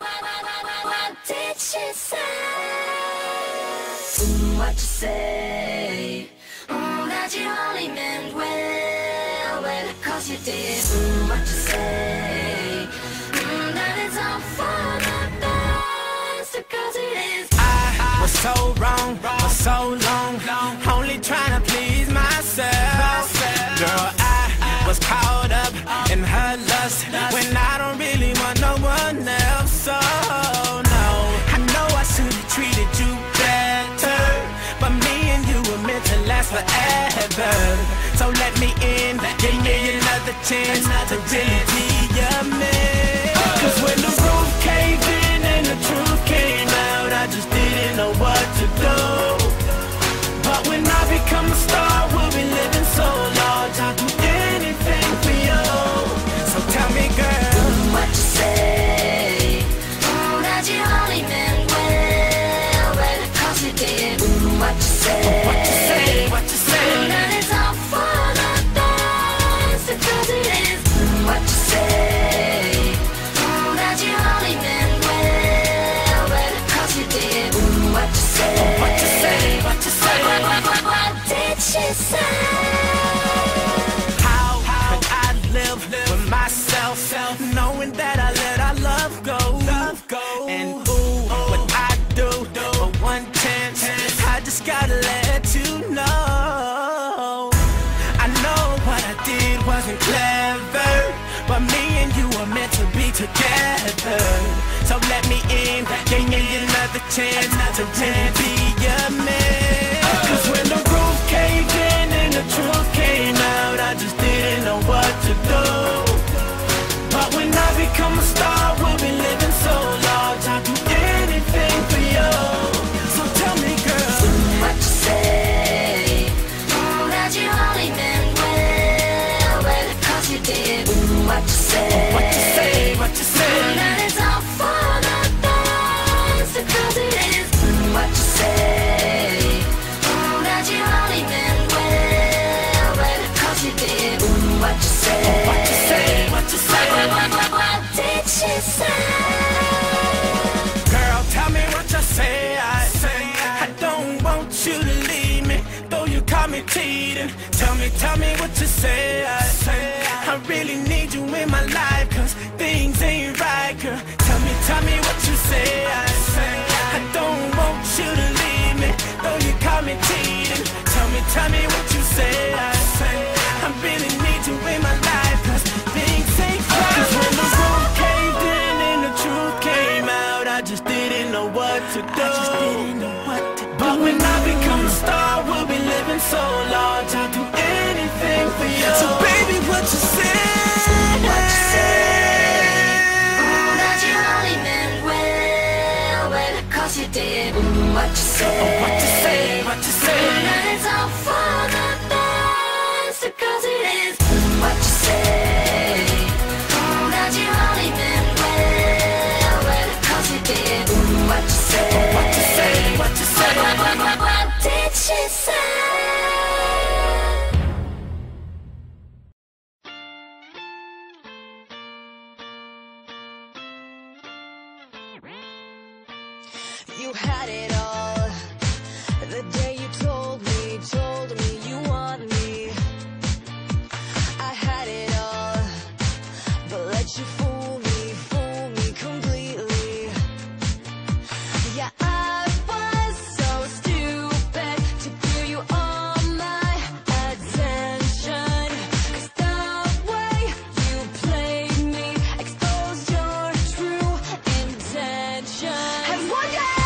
What did she say? What you say? That you only meant well, well, cause you did. What you say? That it's all for the best, because it is. I was so wrong for so long, only So let me in, give me another chance not to really live with myself, knowing that I let our love go? And ooh, what I do for one chance, I just gotta let you know. I know what I did wasn't clever, but me and you are meant to be together. So let me in, give me another chance to really be your man. Me cheating. Tell me, tell me what you say. I say I really need you in my life, cause things ain't right, girl. Tell me, tell me what you say. I say I don't want you to leave me, though you caught me cheating. Tell me, tell me what you say. I say I really need you in my life, cause things ain't right. Cause when the roof caved in and the truth came out, I just didn't know what to do. So large. I'll do anything for you. So baby, what you say? What you say? Mm, that you only meant well, well, cause you did. Mm, what you say? What you say? Yeah!